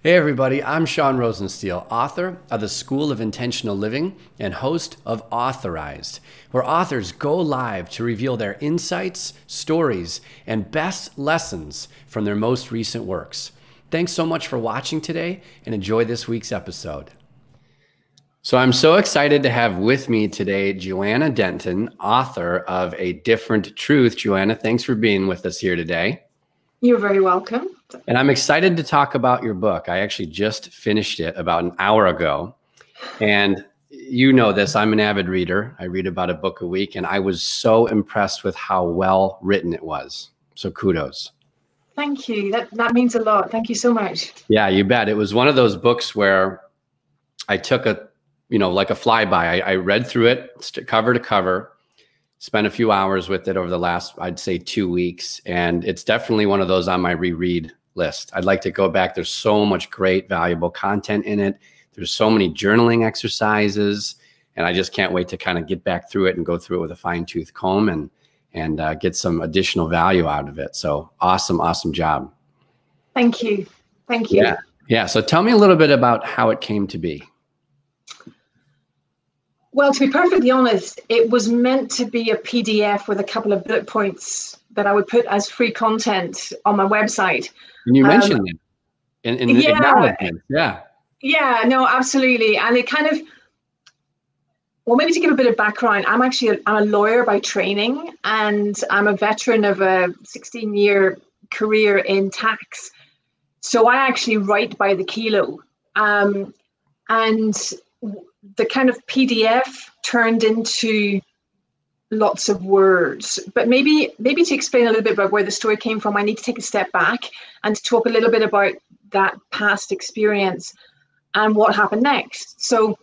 Hey, everybody, I'm Sean Rosensteel, author of The School of Intentional Living and host of Authorized, where authors go live to reveal their insights, stories, and best lessons from their most recent works. Thanks so much for watching today and enjoy this week's episode. So, I'm so excited to have with me today Joanna Denton, author of A Different Truth. Joanna, thanks for being with us here today. You're very welcome. And I'm excited to talk about your book. I actually just finished it about an hour ago. And you know this, I'm an avid reader. I read about a book a week, and I was so impressed with how well written it was. So kudos. Thank you. That that means a lot. Thank you so much. Yeah, you bet. It was one of those books where I took a, you know, like a flyby. I, I read through it cover to cover spent a few hours with it over the last, I'd say, two weeks. And it's definitely one of those on my reread list. I'd like to go back. There's so much great, valuable content in it. There's so many journaling exercises. And I just can't wait to kind of get back through it and go through it with a fine tooth comb and and uh, get some additional value out of it. So awesome, awesome job. Thank you. Thank you. Yeah. Yeah. So tell me a little bit about how it came to be. Well, to be perfectly honest, it was meant to be a PDF with a couple of bullet points that I would put as free content on my website. And you mentioned um, it in, in the yeah, acknowledgement. Yeah. Yeah, no, absolutely. And it kind of, well, maybe to give a bit of background, I'm actually a, I'm a lawyer by training, and I'm a veteran of a 16 year career in tax. So I actually write by the kilo. Um, and the kind of PDF turned into lots of words. But maybe maybe to explain a little bit about where the story came from, I need to take a step back and talk a little bit about that past experience and what happened next. So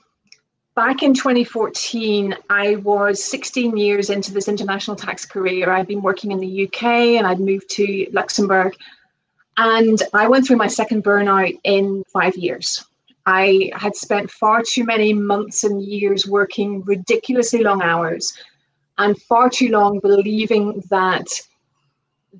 back in 2014, I was 16 years into this international tax career. I'd been working in the UK and I'd moved to Luxembourg. And I went through my second burnout in five years. I had spent far too many months and years working ridiculously long hours and far too long believing that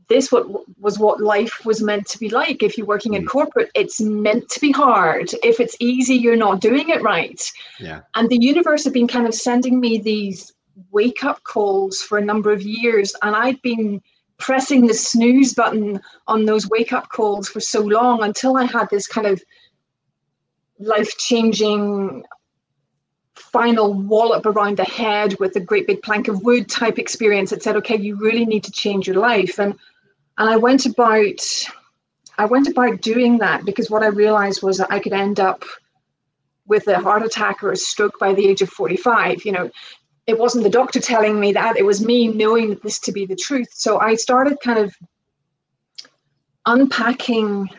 this what was what life was meant to be like. If you're working in mm. corporate it's meant to be hard. If it's easy you're not doing it right. Yeah. And the universe had been kind of sending me these wake up calls for a number of years and i'd been pressing the snooze button on those wake up calls for so long until i had this kind of life changing final wallop around the head with a great big plank of wood type experience that said, okay, you really need to change your life. And and I went about I went about doing that because what I realized was that I could end up with a heart attack or a stroke by the age of 45. You know, it wasn't the doctor telling me that, it was me knowing this to be the truth. So I started kind of unpacking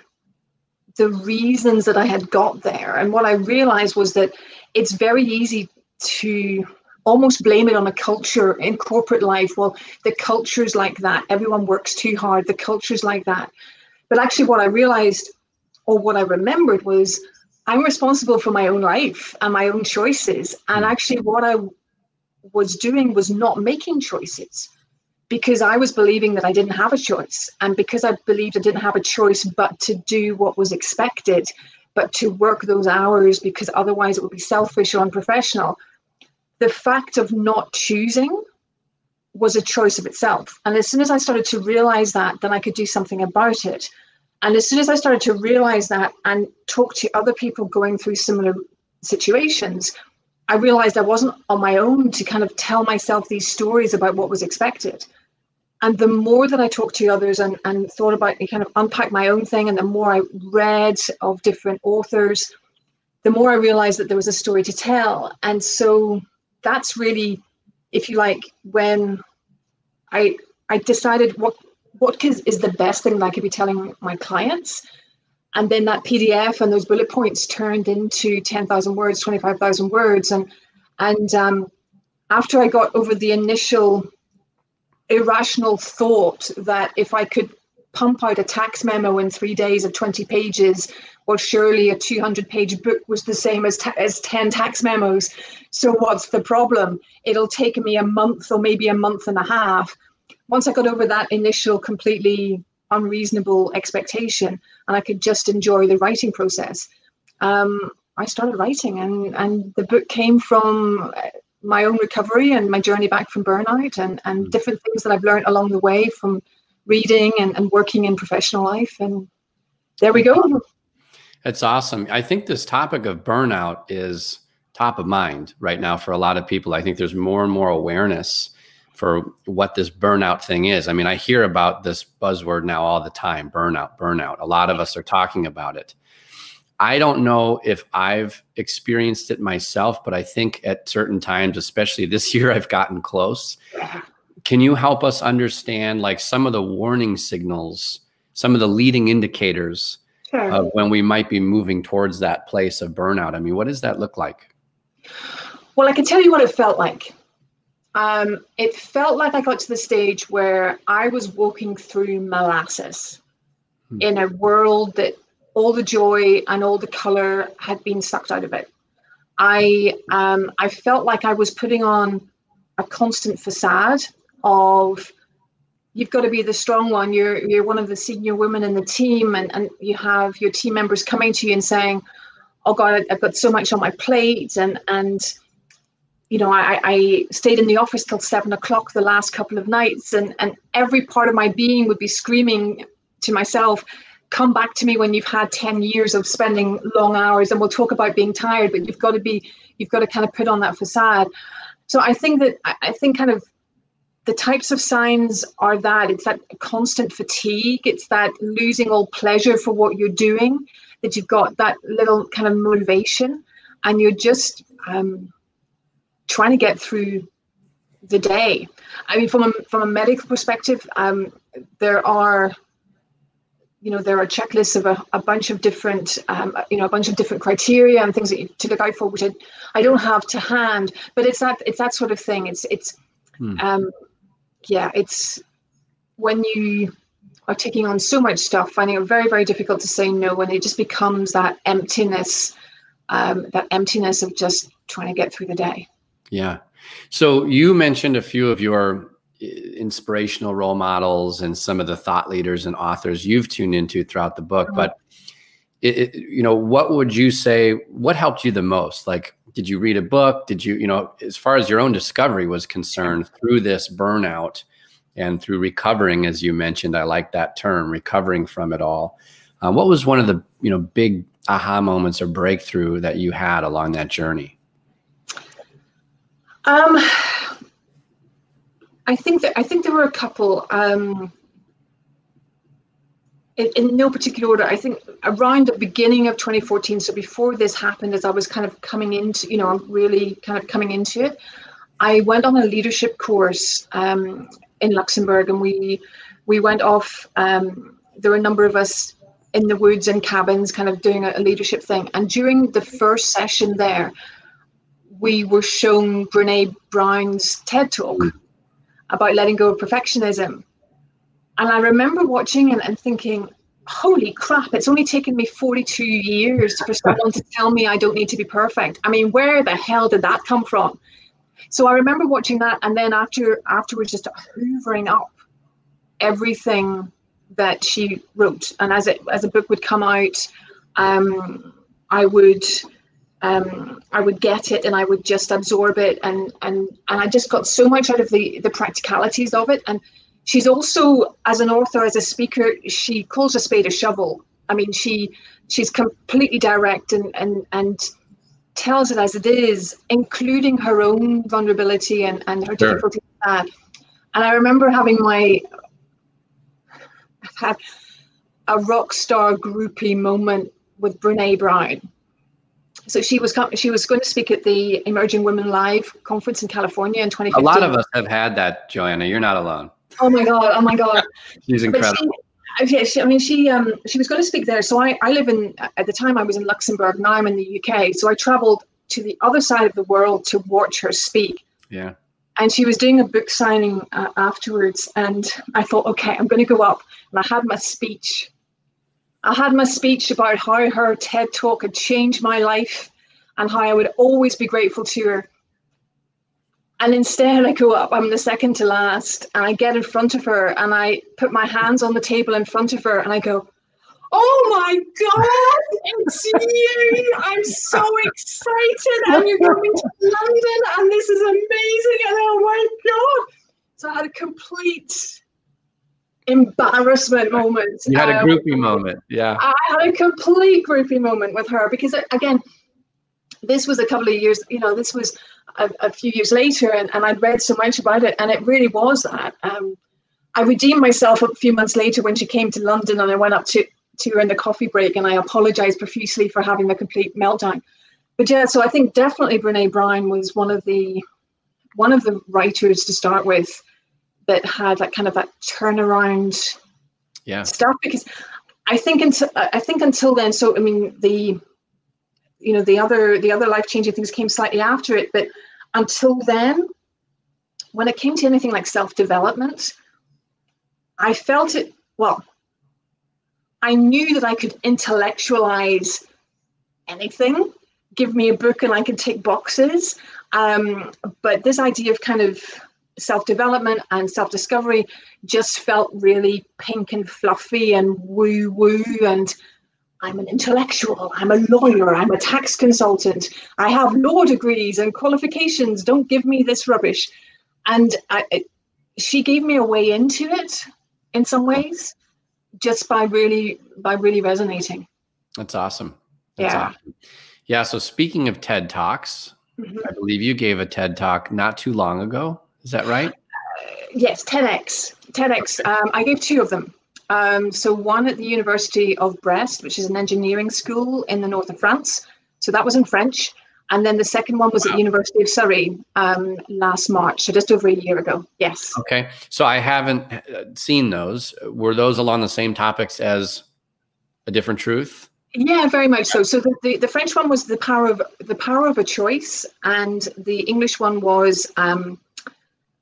the reasons that I had got there. And what I realized was that it's very easy to almost blame it on a culture in corporate life. Well, the culture's like that. Everyone works too hard. The culture's like that. But actually, what I realized or what I remembered was I'm responsible for my own life and my own choices. And hmm. actually, what I was doing was not making choices because I was believing that I didn't have a choice. And because I believed I didn't have a choice but to do what was expected, but to work those hours because otherwise it would be selfish or unprofessional, the fact of not choosing was a choice of itself. And as soon as I started to realize that, then I could do something about it. And as soon as I started to realize that and talk to other people going through similar situations, I realized I wasn't on my own to kind of tell myself these stories about what was expected. And the more that I talked to others and, and thought about it, kind of unpack my own thing, and the more I read of different authors, the more I realized that there was a story to tell. And so that's really, if you like, when I I decided what what is, is the best thing that I could be telling my clients and then that PDF and those bullet points turned into 10,000 words, 25,000 words. And, and um, after I got over the initial irrational thought that if I could pump out a tax memo in three days of 20 pages, well, surely a 200 page book was the same as, ta- as 10 tax memos. So what's the problem? It'll take me a month or maybe a month and a half. Once I got over that initial completely unreasonable expectation and I could just enjoy the writing process. Um, I started writing, and, and the book came from my own recovery and my journey back from burnout and, and mm. different things that I've learned along the way from reading and, and working in professional life. And there we go. That's awesome. I think this topic of burnout is top of mind right now for a lot of people. I think there's more and more awareness for what this burnout thing is. I mean, I hear about this buzzword now all the time burnout, burnout. A lot of us are talking about it. I don't know if I've experienced it myself, but I think at certain times, especially this year, I've gotten close. Can you help us understand like some of the warning signals, some of the leading indicators sure. of when we might be moving towards that place of burnout? I mean, what does that look like? Well, I can tell you what it felt like. Um, it felt like I got to the stage where I was walking through molasses hmm. in a world that all the joy and all the color had been sucked out of it. I um, I felt like I was putting on a constant facade of you've got to be the strong one. You're you're one of the senior women in the team, and, and you have your team members coming to you and saying, "Oh God, I've got so much on my plate," and and you know, I, I stayed in the office till seven o'clock the last couple of nights, and and every part of my being would be screaming to myself, come back to me when you've had 10 years of spending long hours and we'll talk about being tired but you've got to be you've got to kind of put on that facade. So i think that i think kind of the types of signs are that it's that constant fatigue it's that losing all pleasure for what you're doing that you've got that little kind of motivation and you're just um, trying to get through the day. I mean from a from a medical perspective um, there are you know there are checklists of a, a bunch of different um, you know a bunch of different criteria and things that you, to look out for which I, I don't have to hand but it's that it's that sort of thing. It's it's hmm. um yeah it's when you are taking on so much stuff finding it very very difficult to say no when it just becomes that emptiness um, that emptiness of just trying to get through the day. Yeah. So you mentioned a few of your inspirational role models and some of the thought leaders and authors you've tuned into throughout the book. Mm-hmm. but it, it, you know what would you say what helped you the most? Like did you read a book? Did you you know as far as your own discovery was concerned through this burnout and through recovering as you mentioned i like that term recovering from it all uh, what was one of the you know big aha moments or breakthrough that you had along that journey? Um I think that I think there were a couple. Um, in, in, no particular order. I think around the beginning of 2014, so before this happened, as I was kind of coming into, you know, I'm really kind of coming into it, I went on a leadership course um, in Luxembourg, and we we went off. Um, there were a number of us in the woods and cabins, kind of doing a, a leadership thing. And during the first session there, we were shown Brene Brown's TED talk. Mm about letting go of perfectionism. And I remember watching and, and thinking, holy crap, it's only taken me 42 years for someone to tell me I don't need to be perfect. I mean, where the hell did that come from? So I remember watching that and then after afterwards just hoovering up everything that she wrote. And as it as a book would come out, um, I would um, I would get it and I would just absorb it and and and I just got so much out of the the practicalities of it. And she's also as an author as a speaker she calls a spade a shovel. I mean she she's completely direct and and and tells it as it is including her own vulnerability and and her difficulty with that. And I remember having my I've had a rock star groupie moment with Brene Brown so she was she was going to speak at the Emerging Women Live conference in California in 2015. A lot of us have had that, Joanna. You're not alone. Oh my god! Oh my god! She's incredible. She, she, I mean, she um, she was going to speak there. So I, I live in at the time I was in Luxembourg. Now I'm in the UK. So I travelled to the other side of the world to watch her speak. Yeah. And she was doing a book signing uh, afterwards, and I thought, okay, I'm going to go up, and I had my speech, I had my speech about how her TED talk had changed my life and how I would always be grateful to her. And instead, I go up, I'm the second to last, and I get in front of her and I put my hands on the table in front of her and I go, Oh my God, it's you! I'm so excited, and you're coming to London, and this is amazing, and oh my God. So I had a complete embarrassment moment. You had a um, groupie um, moment, yeah. I had a complete groupie moment with her because, again, this was a couple of years, you know, this was a, a few years later, and, and I'd read so much about it, and it really was that. Um, I redeemed myself a few months later when she came to London, and I went up to, to her in the coffee break, and I apologized profusely for having the complete meltdown. But yeah, so I think definitely Brene Brown was one of the one of the writers to start with that had that kind of that turnaround yeah. stuff because I think until I think until then, so I mean the you know the other the other life changing things came slightly after it, but until then, when it came to anything like self development, I felt it well. I knew that I could intellectualize anything. Give me a book and I could tick boxes. Um, but this idea of kind of self development and self discovery just felt really pink and fluffy and woo woo. And I'm an intellectual, I'm a lawyer, I'm a tax consultant, I have law degrees and qualifications. Don't give me this rubbish. And I, it, she gave me a way into it in some ways just by really by really resonating that's awesome that's yeah awesome. yeah so speaking of ted talks mm-hmm. i believe you gave a ted talk not too long ago is that right? Uh, yes, TEDx. TEDx. Um, I gave two of them. Um, so one at the University of Brest, which is an engineering school in the north of France. So that was in French. And then the second one was wow. at the University of Surrey um, last March, so just over a year ago. Yes. Okay. So I haven't uh, seen those. Were those along the same topics as A Different Truth? Yeah, very much so. So the, the, the French one was the power of the power of a choice, and the English one was um,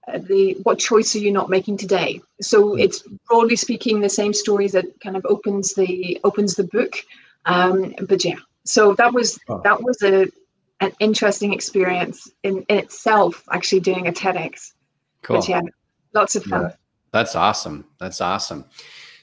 the what choice are you not making today? So hmm. it's broadly speaking the same story that kind of opens the opens the book. Um, but yeah so that was oh. that was a an interesting experience in, in itself actually doing a tedx. Cool. but yeah lots of fun. Yeah. that's awesome. That's awesome.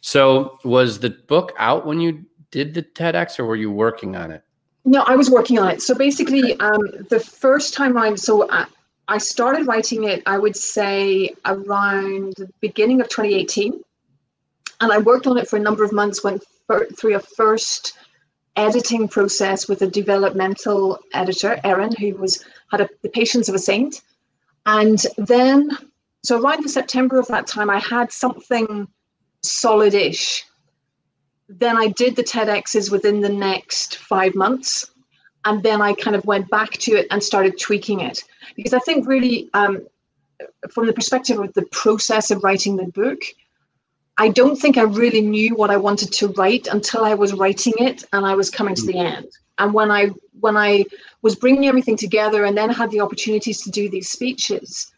So was the book out when you did the tedx or were you working on it? No i was working on it. So basically um, the first time around so uh, I started writing it, I would say, around the beginning of 2018. And I worked on it for a number of months, went through a first editing process with a developmental editor, Erin, who was had a, the patience of a saint. And then, so around the September of that time, I had something solid-ish. Then I did the TEDx's within the next five months and then I kind of went back to it and started tweaking it because I think really um, from the perspective of the process of writing the book, I don't think I really knew what I wanted to write until I was writing it and I was coming to the mm. end. And when I when I was bringing everything together and then had the opportunities to do these speeches,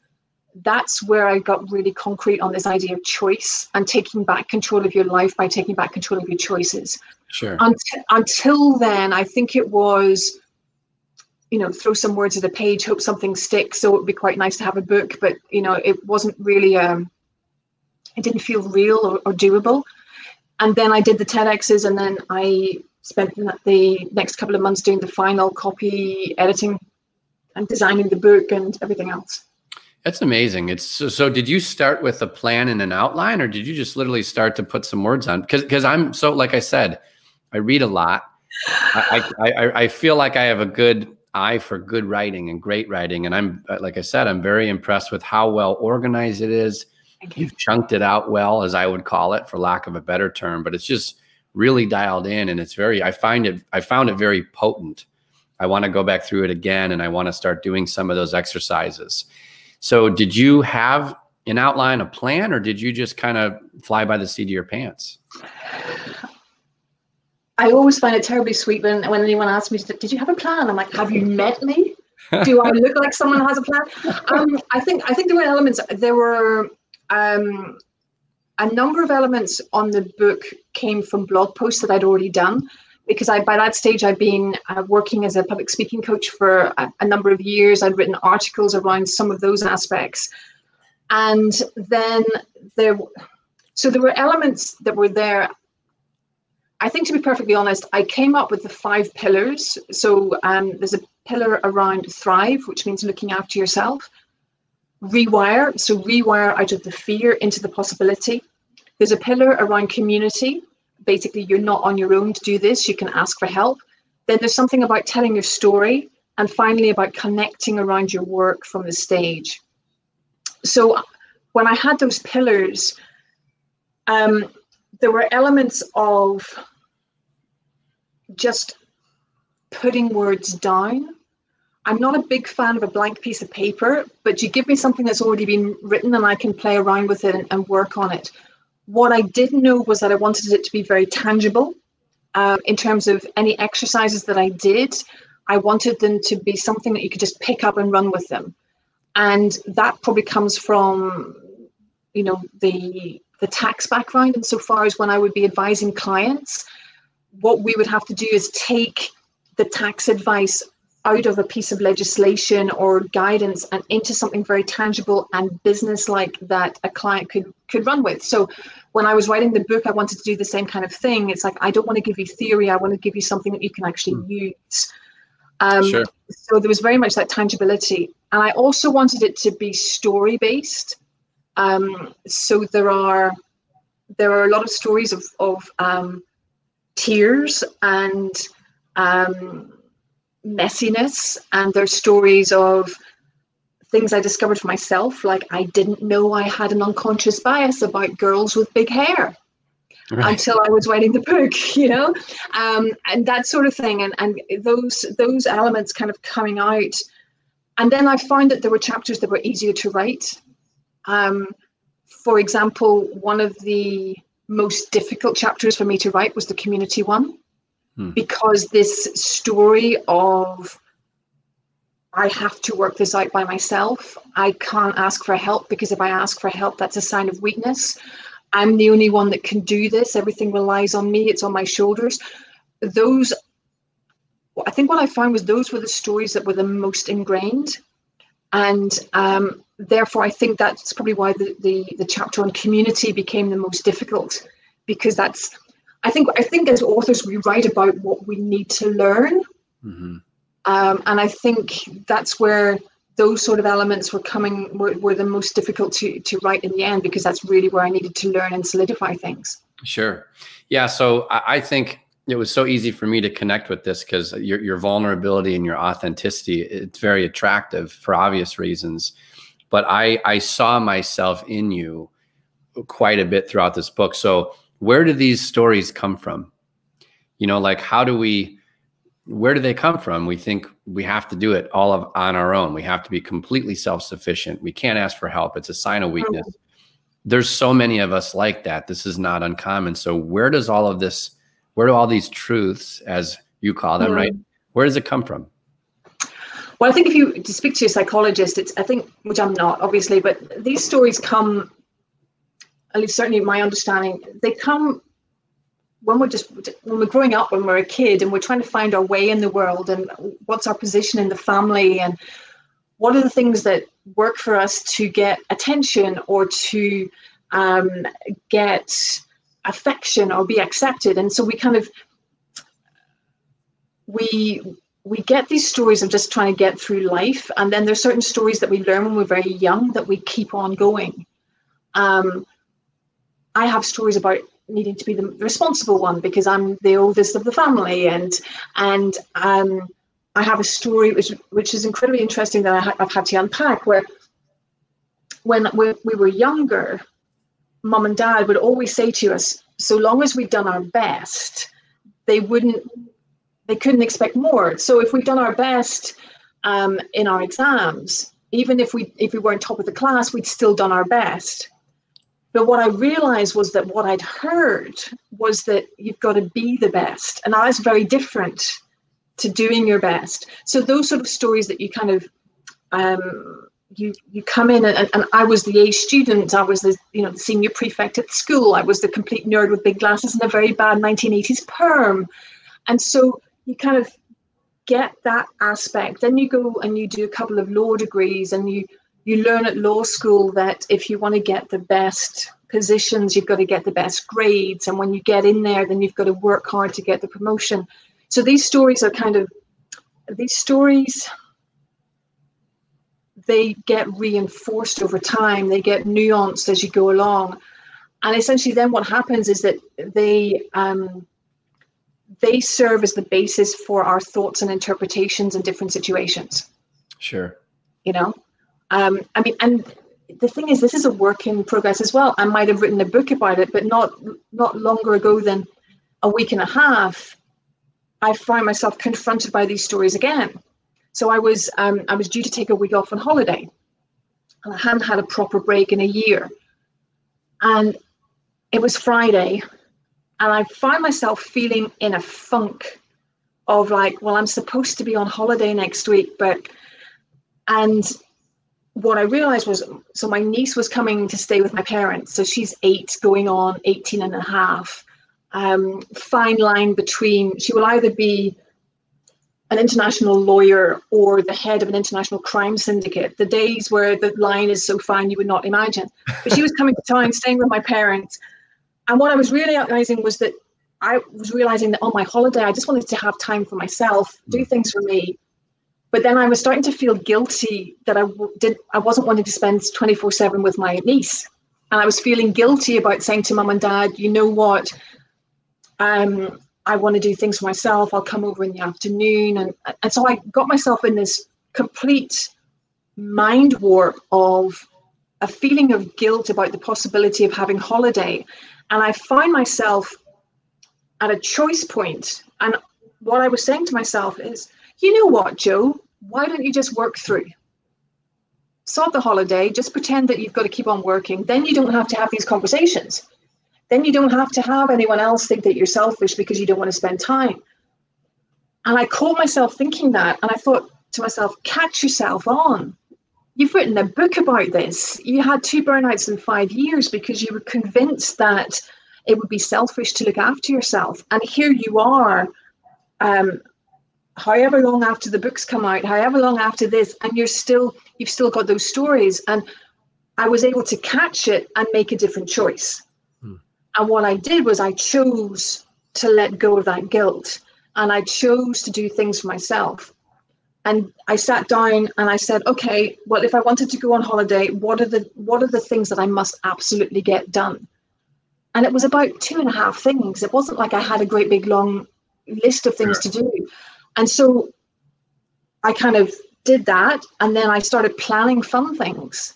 that's where I got really concrete on this idea of choice and taking back control of your life by taking back control of your choices. Sure. Until, until then, I think it was, you know, throw some words at a page, hope something sticks. So it would be quite nice to have a book, but you know, it wasn't really um, it didn't feel real or, or doable. And then I did the TEDx's, and then I spent the next couple of months doing the final copy editing and designing the book and everything else. That's amazing. It's so, so did you start with a plan and an outline or did you just literally start to put some words on? Because because I'm so like I said, I read a lot. I, I, I feel like I have a good eye for good writing and great writing. And I'm, uh, like I said, I'm very impressed with how well organized it is. You've chunked it out well, as I would call it, for lack of a better term, but it's just really dialed in and it's very, I find it, I found it very potent. I want to go back through it again and I want to start doing some of those exercises. So, did you have an outline, a plan, or did you just kind of fly by the seat of your pants? I always find it terribly sweet when, when anyone asks me, "Did you have a plan?" I'm like, "Have you met me? Do I look like someone who has a plan?" Um, I think I think there were elements. There were um, a number of elements on the book came from blog posts that I'd already done, because I by that stage I'd been uh, working as a public speaking coach for a, a, number of years. I'd written articles around some of those aspects, and then there, so there were elements that were there. I think to be perfectly honest, I came up with the five pillars. So um, there's a pillar around thrive, which means looking after yourself. Rewire, so rewire out of the fear into the possibility. There's a pillar around community, basically you're not on your own to do this you can ask for help then there's something about telling your story and finally about connecting around your work from the stage so when i had those pillars um, there were elements of just putting words down i'm not a big fan of a blank piece of paper but you give me something that's already been written and i can play around with it and, and work on it what I didn't know was that I wanted it to be very tangible um, in terms of any exercises that I did. I wanted them to be something that you could just pick up and run with them. And that probably comes from, you know, the the tax background insofar as when I would be advising clients, what we would have to do is take the tax advice out of a piece of legislation or guidance and into something very tangible and business like that a client could could run with. So when i was writing the book i wanted to do the same kind of thing. It's like i don't want to give you theory. I want to give you something that you can actually mm. use. Um, sure. so there was very much that tangibility. And i also wanted it to be story based um, so there are there are a lot of stories of of um, tears and um, messiness and there's stories of things I discovered for myself, like I didn't know I had an unconscious bias about girls with big hair. Right. Until I was writing the book, you know, um, and that sort of thing, and and those those elements kind of coming out, and then I found that there were chapters that were easier to write. Um, for example, one of the most difficult chapters for me to write was the community one, hmm. because this story of I have to work this out by myself. I can't ask for help because if I ask for help, that's a sign of weakness. I'm the only one that can do this. Everything relies on me, it's on my shoulders. Those, I think what I found was those were the stories that were the most ingrained. And um, therefore, I think that's probably why the, the, the chapter on community became the most difficult because that's I think I think as authors we write about what we need to learn, mm-hmm. um, and I think that's where those sort of elements were coming were, were the most difficult to to write in the end because that's really where I needed to learn and solidify things. Sure, yeah. So I, I think it was so easy for me to connect with this because your your vulnerability and your authenticity it's very attractive for obvious reasons, but I I saw myself in you quite a bit throughout this book. So where do these stories come from? You know, like how do we, where do they come from? We think we have to do it all of, on our own. We have to be completely self-sufficient. We can't ask for help. It's a sign of weakness. There's so many of us like that. This is not uncommon. So where does all of this, where do all these truths, as you call them, mm -hmm. right? Where does it come from? Well, I think if you to speak to a psychologist, it's I think which I'm not obviously, but these stories come at least certainly my understanding, they come when we're just when we're growing up when we're a kid and we're trying to find our way in the world and what's our position in the family and what are the things that work for us to get attention or to um, get affection or be accepted? And so we kind of we we get these stories of just trying to get through life and then there's certain stories that we learn when we're very young that we keep on going um, I have stories about needing to be the responsible one because I'm the oldest of the family, and and um, I have a story which which is incredibly interesting that I, have had to unpack. Where when we, we were younger, mum and dad would always say to us, "So long as we've done our best, they wouldn't, they couldn't expect more. So if we've done our best um, in our exams, even if we if we weren't top of the class, we'd still done our best." But what I realized was that what I'd heard was that you've got to be the best. And that's very different to doing your best. So those sort of stories that you kind of um, you you come in and, and I was the A student, I was the you know the senior prefect at school, I was the complete nerd with big glasses and a very bad 1980s perm. And so you kind of get that aspect. Then you go and you do a couple of law degrees and you you learn at law school that if you want to get the best positions, you've got to get the best grades. And when you get in there, then you've got to work hard to get the promotion. So these stories are kind of these stories they get reinforced over time they get nuanced as you go along and essentially then what happens is that they um, they serve as the basis for our thoughts and interpretations in different situations. Sure. You know? Um, i mean and the thing is this is a work in progress as well. I might have written a book about it but not not longer ago than a week and a half i find myself confronted by these stories again. So I was um, I was due to take a week off on holiday, and I hadn't had a proper break in a year. And it was Friday, and I find myself feeling in a funk of like, well, I'm supposed to be on holiday next week, but and what I realized was so my niece was coming to stay with my parents. So she's eight, going on 18 and a half. Um, fine line between she will either be an international lawyer or the head of an international crime syndicate, the days where the line is so fine you would not imagine. But she was coming to town, staying with my parents. And what I was really realizing was that I was realizing that on my holiday, I just wanted to have time for myself, do mm. things for me. But then I was starting to feel guilty that I did I wasn't wanting to spend 24/7 with my niece. And I was feeling guilty about saying to mum and dad, you know what? Um, I want to do things for myself. I'll come over in the afternoon. And, and so I got myself in this complete mind warp of a feeling of guilt about the possibility of having holiday. And I find myself at a choice point. And what I was saying to myself is, you know what, Joe? Why don't you just work through? Sort the holiday, just pretend that you've got to keep on working. Then you don't have to have these conversations then you don't have to have anyone else think that you're selfish because you don't want to spend time. And I caught myself thinking that, and I thought to myself, catch yourself on. You've written a book about this. You had two burnouts in five years because you were convinced that it would be selfish to look after yourself. And here you are, um, however long after the books come out, however long after this, and you're still, you've still got those stories. And I was able to catch it and make a different choice. And what I did was I chose to let go of that guilt and I chose to do things for myself. And I sat down and I said, okay, well, if I wanted to go on holiday, what are the what are the things that I must absolutely get done? And it was about two and a half things. It wasn't like I had a great big long list of things to do. And so I kind of did that. And then I started planning fun things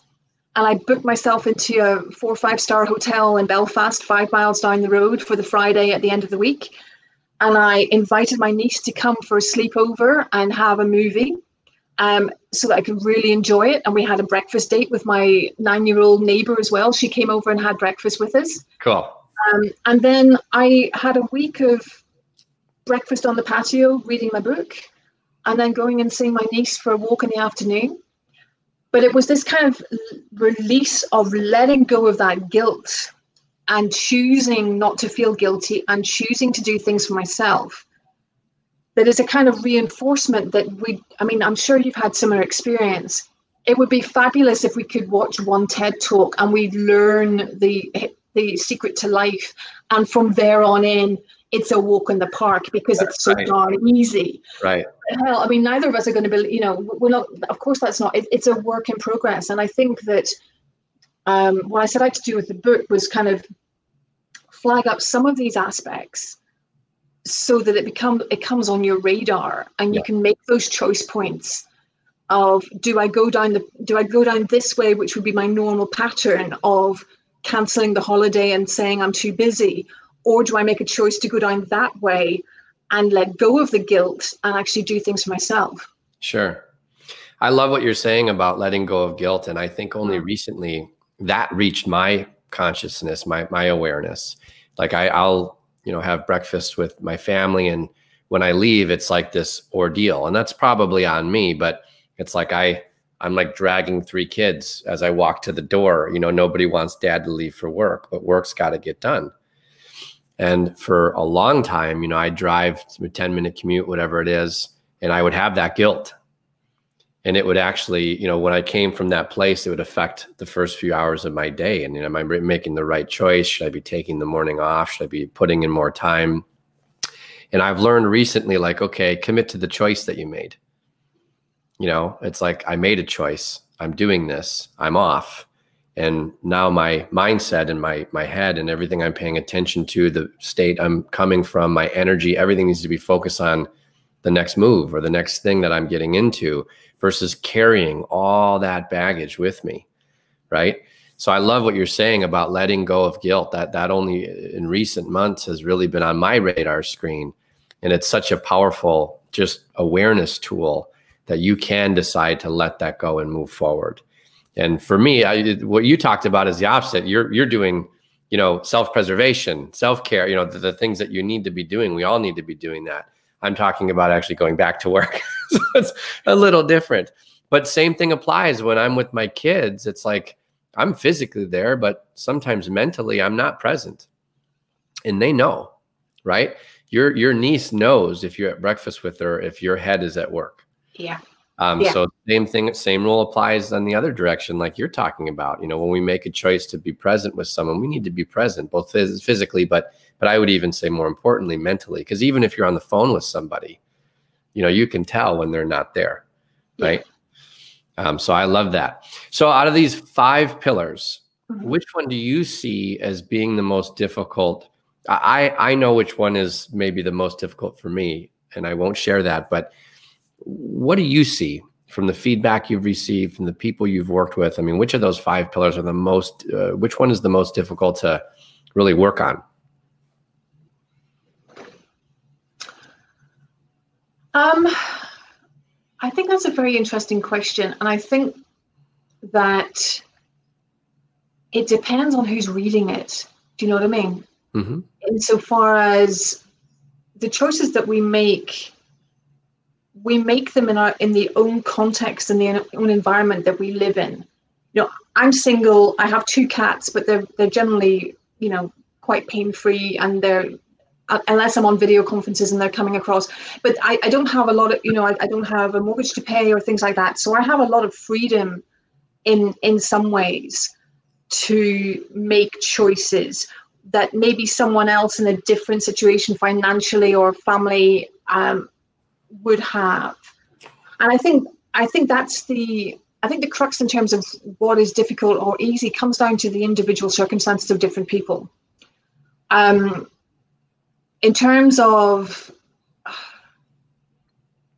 and I booked myself into a four or five star hotel in Belfast, five miles down the road for the Friday at the end of the week. And I invited my niece to come for a sleepover and have a movie um, so that I could really enjoy it. And we had a breakfast date with my nine year old neighbor as well. She came over and had breakfast with us. Cool. Um, and then I had a week of breakfast on the patio, reading my book, and then going and seeing my niece for a walk in the afternoon but it was this kind of release of letting go of that guilt and choosing not to feel guilty and choosing to do things for myself that is a kind of reinforcement that we i mean i'm sure you've had similar experience it would be fabulous if we could watch one ted talk and we'd learn the the secret to life and from there on in it's a walk in the park because it's so right. darn easy. Right. Hell, I mean, neither of us are going to be, you know, we're not, of course, that's not, it, it's a work in progress. And I think that um, what I set out to do with the book was kind of flag up some of these aspects so that it become it comes on your radar and you yeah. can make those choice points of do I go down the do I go down this way, which would be my normal pattern of canceling the holiday and saying I'm too busy, or do I make a choice to go down that way and let go of the guilt and actually do things for myself? Sure. I love what you're saying about letting go of guilt. And I think only mm. recently that reached my consciousness, my my awareness. Like I, I'll, you know, have breakfast with my family and when I leave, it's like this ordeal. And that's probably on me, but it's like I I'm like dragging three kids as I walk to the door. You know, nobody wants dad to leave for work, but work's got to get done. And for a long time, you know, I drive a 10 minute commute, whatever it is, and I would have that guilt. And it would actually, you know, when I came from that place, it would affect the first few hours of my day. And you know, am I making the right choice? Should I be taking the morning off? Should I be putting in more time? And I've learned recently, like, okay, commit to the choice that you made. You know, it's like I made a choice. I'm doing this. I'm off and now my mindset and my my head and everything i'm paying attention to the state i'm coming from my energy everything needs to be focused on the next move or the next thing that i'm getting into versus carrying all that baggage with me right so i love what you're saying about letting go of guilt that that only in recent months has really been on my radar screen and it's such a powerful just awareness tool that you can decide to let that go and move forward and for me, I, what you talked about is the opposite. You're you're doing, you know, self preservation, self care. You know, the, the, things that you need to be doing. We all need to be doing that. I'm talking about actually going back to work. so it's a little different. But same thing applies when I'm with my kids. It's like I'm physically there, but sometimes mentally I'm not present, and they know, right? Your your niece knows if you're at breakfast with her if your head is at work. Yeah. Um, yeah. So same thing, same rule applies on the other direction, like you're talking about. You know, when we make a choice to be present with someone, we need to be present, both phys- physically, but but I would even say more importantly, mentally, because even if you're on the phone with somebody, you know, you can tell when they're not there, right? Yeah. Um, so I love that. So out of these five pillars, mm-hmm. which one do you see as being the most difficult? I I know which one is maybe the most difficult for me, and I won't share that, but what do you see from the feedback you've received from the people you've worked with? I mean, which of those five pillars are the most, uh, which one is the most difficult to really work on? Um, I think that's a very interesting question. And I think that it depends on who's reading it. Do you know what I mean? Mm-hmm. Insofar as the choices that we make we make them in our in the own context and the own environment that we live in. You know, I'm single. I have two cats, but they're they're generally you know quite pain free, and they're unless I'm on video conferences and they're coming across. But I, I don't have a lot of you know I, I don't have a mortgage to pay or things like that. So I have a lot of freedom in in some ways to make choices that maybe someone else in a different situation financially or family um, would have. And I think I think that's the I think the crux in terms of what is difficult or easy comes down to the individual circumstances of different people. Um, in terms of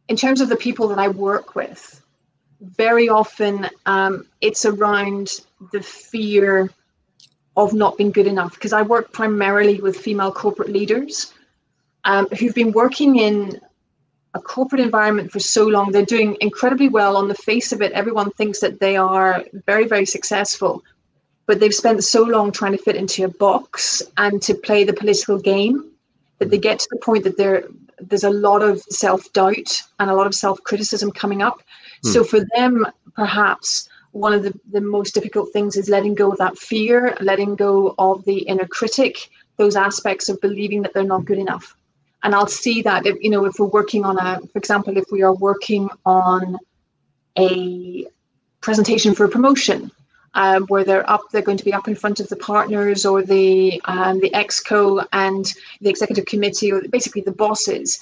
in terms of the people that I work with, very often um, it's around the fear of not being good enough because I work primarily with female corporate leaders um, who've been working in a corporate environment for so long. They're doing incredibly well on the face of it. Everyone thinks that they are very, very successful, but they've spent so long trying to fit into a box and to play the political game that they get to the point that there there's a lot of self-doubt and a lot of self-criticism coming up. Hmm. So for them, perhaps one of the, the most difficult things is letting go of that fear, letting go of the inner critic, those aspects of believing that they're not good enough and I'll see that if you know if we're working on a, for example, if we are working on a presentation for a promotion, um, where they're up, they're going to be up in front of the partners or the um, the exco and the executive committee or basically the bosses,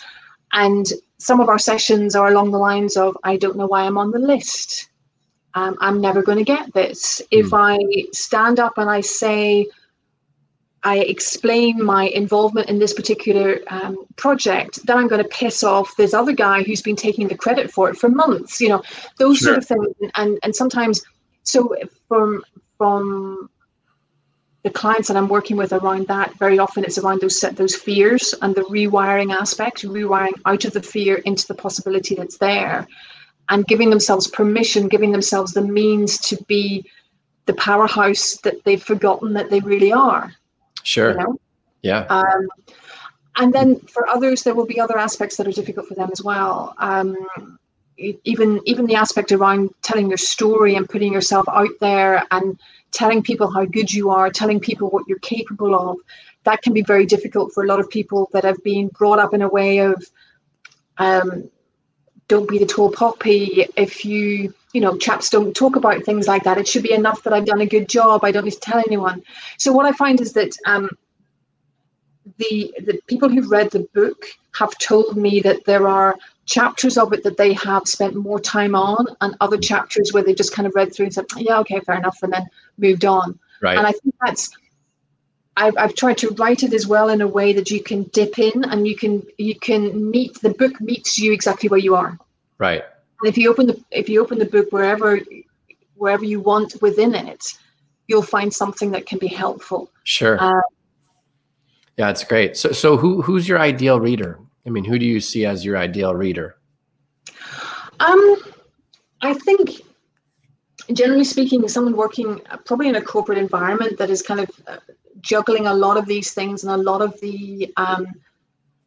and some of our sessions are along the lines of, I don't know why I'm on the list. Um, I'm never going to get this. Mm. If I stand up and I say, I explain my involvement in this particular um, project, then I'm going to piss off this other guy who's been taking the credit for it for months. You know, those sure. sort of things. And and sometimes, so from from the clients that I'm working with around that, very often it's around those set those fears and the rewiring aspect, rewiring out of the fear into the possibility that's there, and giving themselves permission, giving themselves the means to be the powerhouse that they've forgotten that they really are. Sure. You know? Yeah. Um, and then for others, there will be other aspects that are difficult for them as well. Um, even even the aspect around telling your story and putting yourself out there and telling people how good you are, telling people what you're capable of, that can be very difficult for a lot of people that have been brought up in a way of um, don't be the tall poppy. If you, you know, chaps don't talk about things like that. It should be enough that I've done a good job. I don't need to tell anyone. So what I find is that um, the the people who've read the book have told me that there are chapters of it that they have spent more time on, and other chapters where they just kind of read through and said, "Yeah, okay, fair enough," and then moved on. Right. And I think that's I've, I've tried to write it as well in a way that you can dip in and you can you can meet the book meets you exactly where you are. Right. And if you open the if you open the book wherever wherever you want within it, you'll find something that can be helpful. Sure. Uh, yeah, it's great. So so who who's your ideal reader? I mean, who do you see as your ideal reader? Um, I think generally speaking, someone working probably in a corporate environment that is kind of uh, juggling a lot of these things and a lot of the um,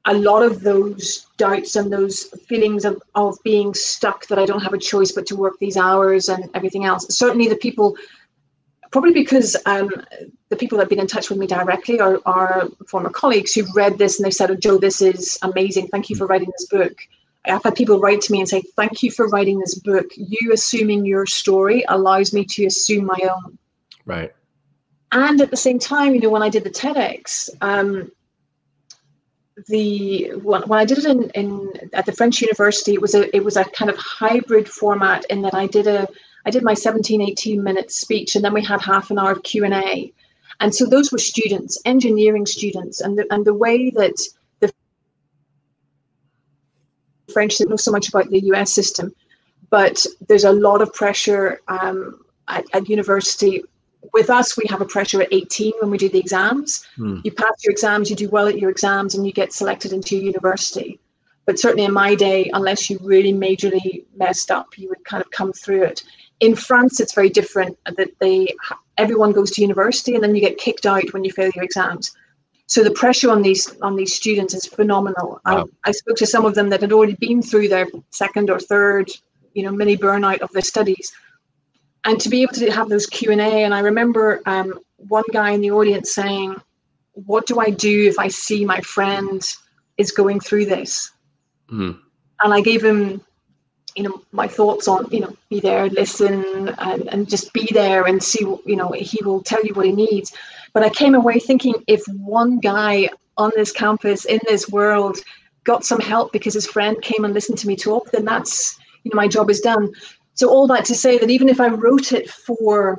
a lot of those doubts and those feelings of, of being stuck that I don't have a choice but to work these hours and everything else. Certainly the people, probably because um, the people that have been in touch with me directly are, are former colleagues who've read this and they've said, oh, Joe, this is amazing. Thank you for writing this book. I've had people write to me and say, thank you for writing this book. You assuming your story allows me to assume my own. Right and at the same time, you know, when I did the TEDx, um, the when, when I did it in, in at the French University, it was a it was a kind of hybrid format in that I did a I did my 17, 18 minute speech, and then we had half an hour of Q and A, and so those were students, engineering students, and the and the way that the French didn't know so much about the U.S. system, but there's a lot of pressure um, at, at university with us, we have a pressure at 18 when we do the exams. Mm. You pass your exams, you do well at your exams, and you get selected into your university. But certainly in my day, unless you really majorly messed up, you would kind of come through it. In France, it's very different. That they everyone goes to university, and then you get kicked out when you fail your exams. So the pressure on these on these students is phenomenal. Wow. I, I spoke to some of them that had already been through their second or third, you know, mini burnout of their studies and to be able to have those Q and A. And I remember um, one guy in the audience saying, "What do I do if I see my friend is going through this?" Mm. And I gave him, you know, my thoughts on, you know, be there, listen, and, and just be there and see, what, you know, he will tell you what he needs. But I came away thinking, if one guy on this campus in this world got some help because his friend came and listened to me talk, then that's you know my job is done. So all that to say that even if I wrote it for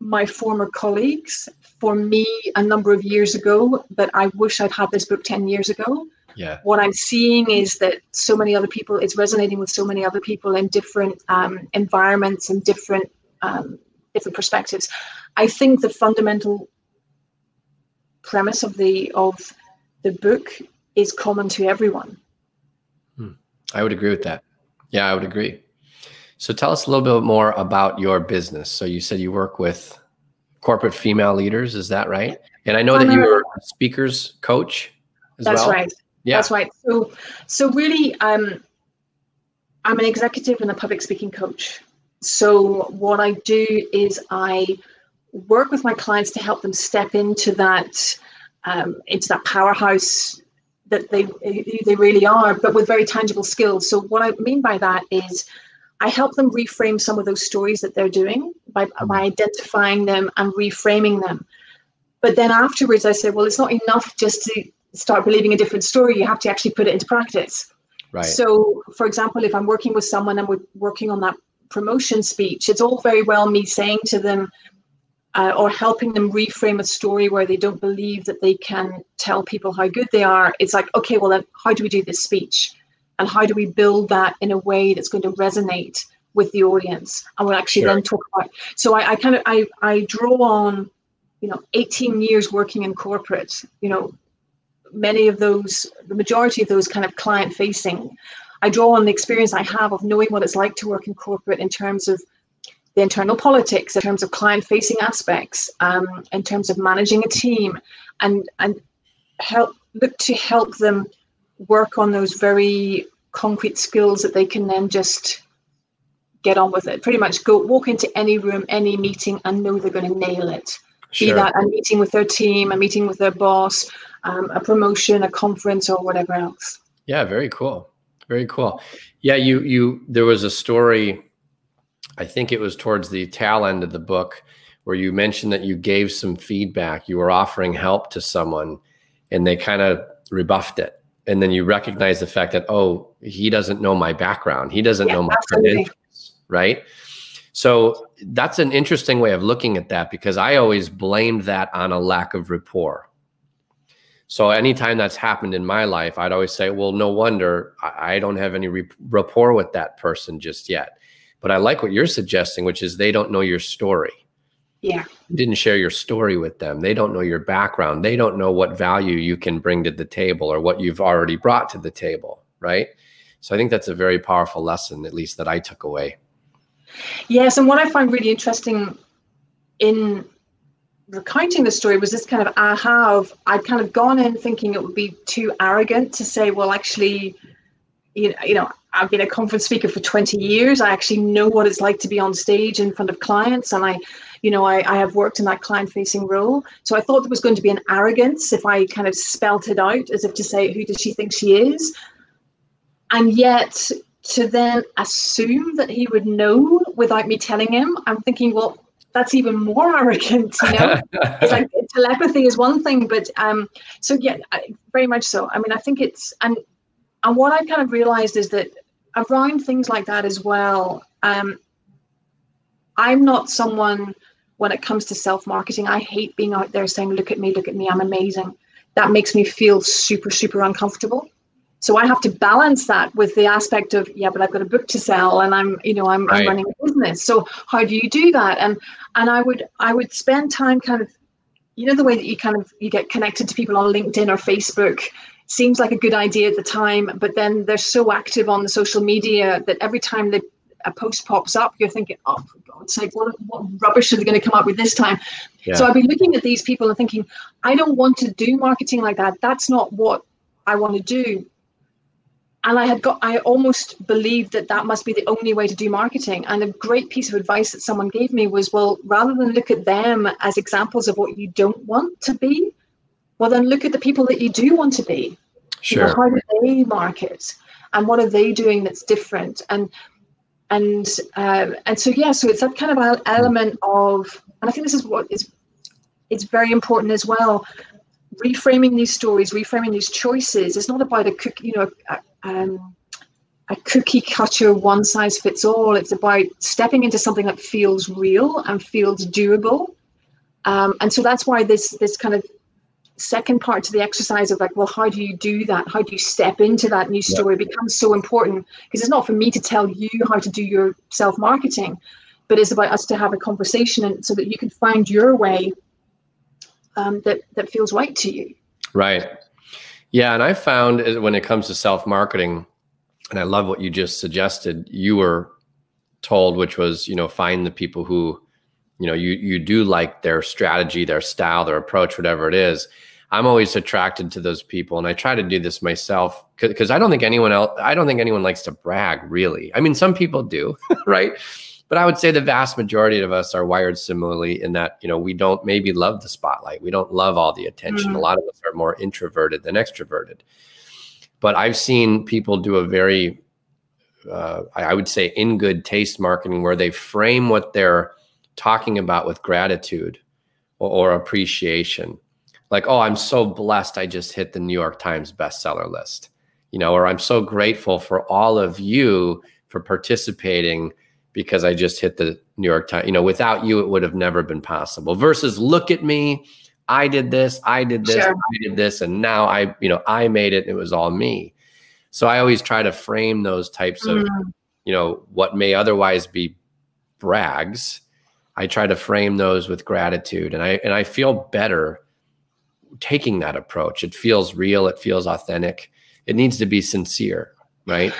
my former colleagues, for me a number of years ago, but I wish I'd had this book 10 years ago. Yeah. What I'm seeing is that so many other people, it's resonating with so many other people in different um, environments and different um, different perspectives. I think the fundamental premise of the of the book is common to everyone. Hmm. I would agree with that. Yeah, I would agree. So tell us a little bit more about your business. So you said you work with corporate female leaders, is that right? And I know that you're a speakers coach as That's well. right. Yeah. That's right. So so really um I'm an executive and a public speaking coach. So what I do is I work with my clients to help them step into that um, into that powerhouse that they they really are, but with very tangible skills. So what I mean by that is I help them reframe some of those stories that they're doing by, by mm-hmm. identifying them and reframing them. But then afterwards, I say, well, it's not enough just to start believing a different story. You have to actually put it into practice. Right. So, for example, if I'm working with someone and we're working on that promotion speech, it's all very well me saying to them uh, or helping them reframe a story where they don't believe that they can tell people how good they are. It's like, okay, well, then how do we do this speech? and how do we build that in a way that's going to resonate with the audience and we'll actually sure. then talk about so I, I kind of I, I draw on you know 18 years working in corporate you know many of those the majority of those kind of client facing i draw on the experience i have of knowing what it's like to work in corporate in terms of the internal politics in terms of client facing aspects um, in terms of managing a team and and help look to help them work on those very concrete skills that they can then just get on with it. Pretty much go walk into any room, any meeting, and know they're going to nail it. Sure. Be that a meeting with their team, a meeting with their boss, um, a promotion, a conference, or whatever else. Yeah, very cool. Very cool. Yeah, you you there was a story. I think it was towards the tail end of the book where you mentioned that you gave some feedback. You were offering help to someone, and they kind of rebuffed it and then you recognize the fact that oh he doesn't know my background he doesn't yeah, know my credentials right so that's an interesting way of looking at that because i always blamed that on a lack of rapport so anytime that's happened in my life i'd always say well no wonder i don't have any rapport with that person just yet. But i like what you're suggesting which is they don't know your story. Yeah. You didn't share your story with them. They don't know your background. They don't know what value you can bring to the table or what you've already brought to the table right? So i think that's a very powerful lesson at least that i took away. Yes and what i find really interesting in recounting the story was this kind of aha of i'd kind of gone in thinking it would be too arrogant to say well actually you know, you know I've been a conference speaker for 20 years. I actually know what it's like to be on stage in front of clients, and I you know, I, I have worked in that client facing role. So I thought there was going to be an arrogance if I kind of spelt it out as if to say, who does she think she is? And yet to then assume that he would know without me telling him, I'm thinking, well, that's even more arrogant, you know. like telepathy is one thing, but um, so yeah, very much so. I mean, I think it's and and what I kind of realized is that around things like that as well, um, I'm not someone when it comes to self marketing. I hate being out there saying, look at me, look at me, I'm amazing. That makes me feel super, super uncomfortable. So I have to balance that with the aspect of, yeah, but I've got a book to sell and I'm, you know, I'm, right. I'm running a business. So how do you do that? And and I would I would spend time kind of, you know, the way that you kind of you get connected to people on LinkedIn or Facebook seems like a good idea at the time, but then they're so active on the social media that every time they a post pops up, you're thinking, oh, for God's sake, what, what rubbish are they going to come up with this time? Yeah. So I'd be looking at these people and thinking, I don't want to do marketing like that. That's not what I want to do. And I had got, I almost believed that that must be the only way to do marketing. And a great piece of advice that someone gave me was, well, rather than look at them as examples of what you don't want to be, well, then look at the people that you do want to be. Sure. You know, how do they market? And what are they doing that's different? And and uh, and so yeah, so it's that kind of element of, and I think this is what is it's very important as well. Reframing these stories, reframing these choices. It's not about a cook, you know, a, um, a cookie cutter, one size fits all. It's about stepping into something that feels real and feels doable. Um, and so that's why this this kind of second part to the exercise of like, well, how do you do that? How do you step into that new story yeah. becomes so important because it's not for me to tell you how to do your self marketing, but it's about us to have a conversation and so that you can find your way um, that that feels right to you. Right. Yeah, and I found when it comes to self marketing, and I love what you just suggested. You were told, which was, you know, find the people who, you know, you you do like their strategy, their style, their approach, whatever it is I'm always attracted to those people, and I try to do this myself because I don't think anyone else. I don't think anyone likes to brag, really. I mean, some people do, right? But I would say the vast majority of us are wired similarly in that you know we don't maybe love the spotlight. We don't love all the attention. Mm-hmm. A lot of us are more introverted than extroverted. But I've seen people do a very, uh, I would say, in good taste marketing where they frame what they're talking about with gratitude or, or appreciation like, oh, I'm so blessed I just hit the New York Times bestseller list, you know, or I'm so grateful for all of you for participating because I just hit the New York Times. You know, without you, it would have never been possible. Versus, look at me, I did this, I did this, sure. I did this, and now I, you know, I made it. it was all me. So I always try to frame those types of, mm. you know, what may otherwise be brags. I try to frame those with gratitude, and I and I feel better taking that approach. It feels real. It feels authentic. It needs to be sincere, right?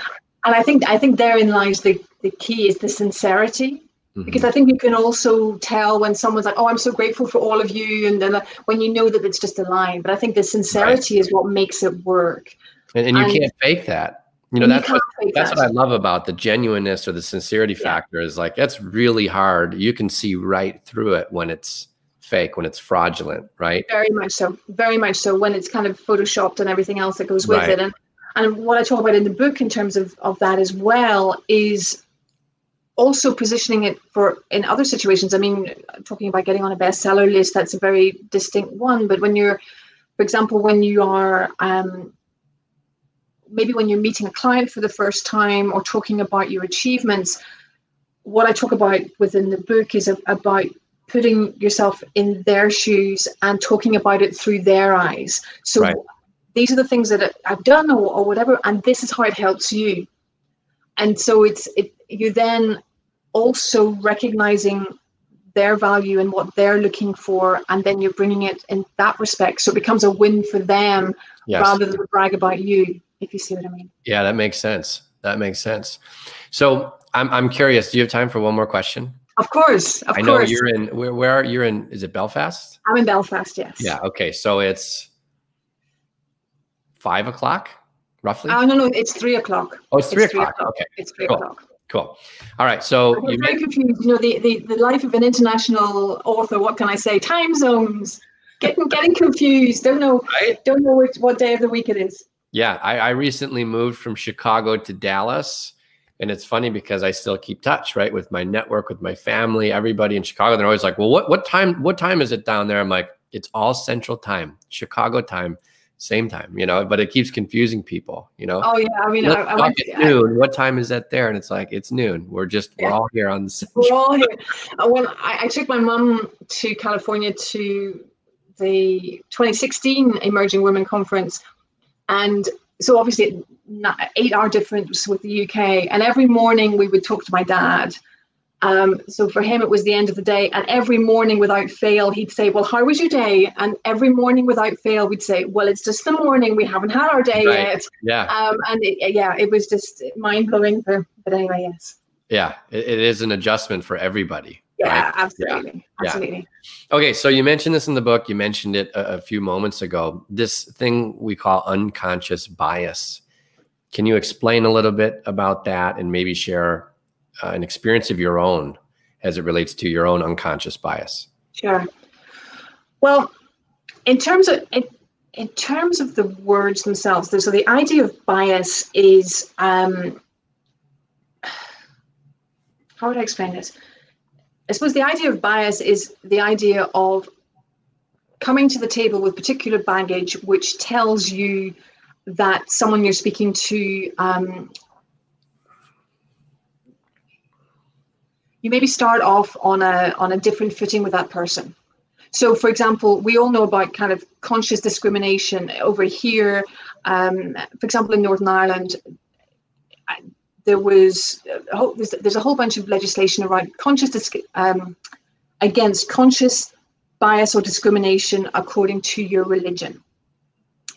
And I think I think therein lies the the key is the sincerity. Mm-hmm. Because I think you can also tell when someone's like, "Oh, I'm so grateful for all of you," and then uh, when you know that it's just a line. But I think the sincerity right. is what makes it work. And, and you and, can't fake that. You know, that's what, that's that. what I love about the genuineness or the sincerity yeah. factor is like that's really hard. You can see right through it when it's fake, when it's fraudulent, right? Very much so. Very much so. When it's kind of photoshopped and everything else that goes with right. it. And and what I talk about in the book in terms of, of that as well is also positioning it for in other situations. I mean, talking about getting on a bestseller list, that's a very distinct one. But when you're, for example, when you are um, maybe when you're meeting a client for the first time or talking about your achievements, what I talk about within the book is about putting yourself in their shoes and talking about it through their eyes. So right. these are the things that I've done or, or whatever, and this is how it helps you. And so it's it you then also recognizing their value and what they're looking for, and then you're bringing it in that respect. So it becomes a win for them yes. rather than brag about you if you see what I mean. Yeah, that makes sense. That makes sense. So I'm I'm curious. Do you have time for one more question? Of course, of I know you're in. Where where are you're in? Is it Belfast? I'm in Belfast. Yes. Yeah. Okay. So it's five o'clock, roughly. Oh no, no, it's three o'clock. Oh, it's three, it's o'clock. o'clock. Okay. It's three cool. o'clock. Cool. All right. So I'm you very made- confused. You know, the, the the life of an international author. What can I say? Time zones. Getting getting confused. Don't know. Right? Don't know which, what day of the week it is. Yeah, I, I recently moved from Chicago to Dallas. And it's funny because I still keep touch, right, with my network, with my family, everybody in Chicago. They're always like, "Well, what what time? What time is it down there?" I'm like, "It's all Central Time, Chicago time, same time." You know, but it keeps confusing people. You know. Oh yeah, I mean, I, I went at noon. What time is that there? And it's like it's noon. We're just yeah. we're all here on the. Same we're all here. Uh, when I, I took my mom to California to the 2016 Emerging Women Conference, and so obviously eight hour difference with the UK. And every morning we would talk to my dad. Um, so for him, it was the end of the day. And every morning without fail, he'd say, Well, how was your day? And every morning without fail, we'd say, Well, it's just the morning. We haven't had our day right. yet. Yeah. Um, and it, yeah, it was just mind blowing. But anyway, yes. Yeah, it, it is an adjustment for everybody. Yeah, right? absolutely. Yeah. Absolutely. Yeah. Okay, so you mentioned this in the book. You mentioned it a, a few moments ago. This thing we call unconscious bias. Can you explain a little bit about that and maybe share uh, an experience of your own as it relates to your own unconscious bias? Sure. Well, in terms of in, in terms of the words themselves, so the idea of bias is um, how would I explain this? I suppose the idea of bias is the idea of coming to the table with particular baggage which tells you that someone you're speaking to um, you maybe start off on a on a different footing with that person so for example we all know about kind of conscious discrimination over here um, for example in northern ireland there was there's, a whole bunch of legislation around conscious um, against conscious bias or discrimination according to your religion.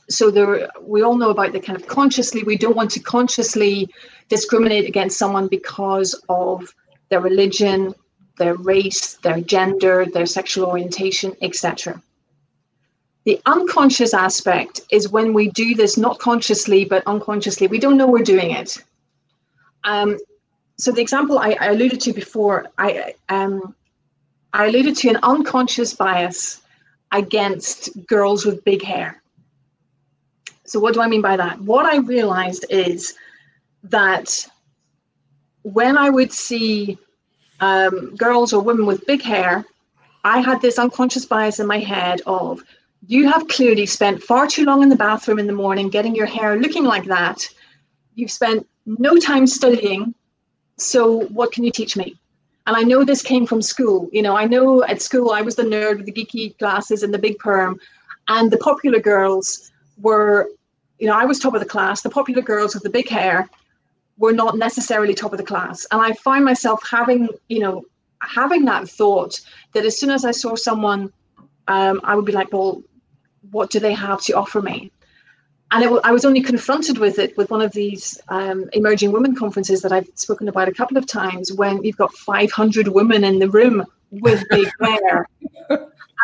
So there, we all know about the kind of consciously. We don't want to consciously discriminate against someone because of their religion, their race, their gender, their sexual orientation, etc. The unconscious aspect is when we do this not consciously but unconsciously. We don't know we're doing it um, so the example I, I, alluded to before, I um, I alluded to an unconscious bias against girls with big hair. So what do I mean by that? What I realized is that when I would see um, girls or women with big hair, I had this unconscious bias in my head of you have clearly spent far too long in the bathroom in the morning getting your hair looking like that. You've spent no time studying. So what can you teach me? And I know this came from school. You know, I know at school I was the nerd with the geeky glasses and the big perm, and the popular girls were, you know, I was top of the class. The popular girls with the big hair were not necessarily top of the class. And I find myself having, you know, having that thought that as soon as I saw someone, um, I would be like, well, what do they have to offer me? and it, I was only confronted with it with one of these um, emerging women conferences that I've spoken about a couple of times when you've got 500 women in the room with big hair.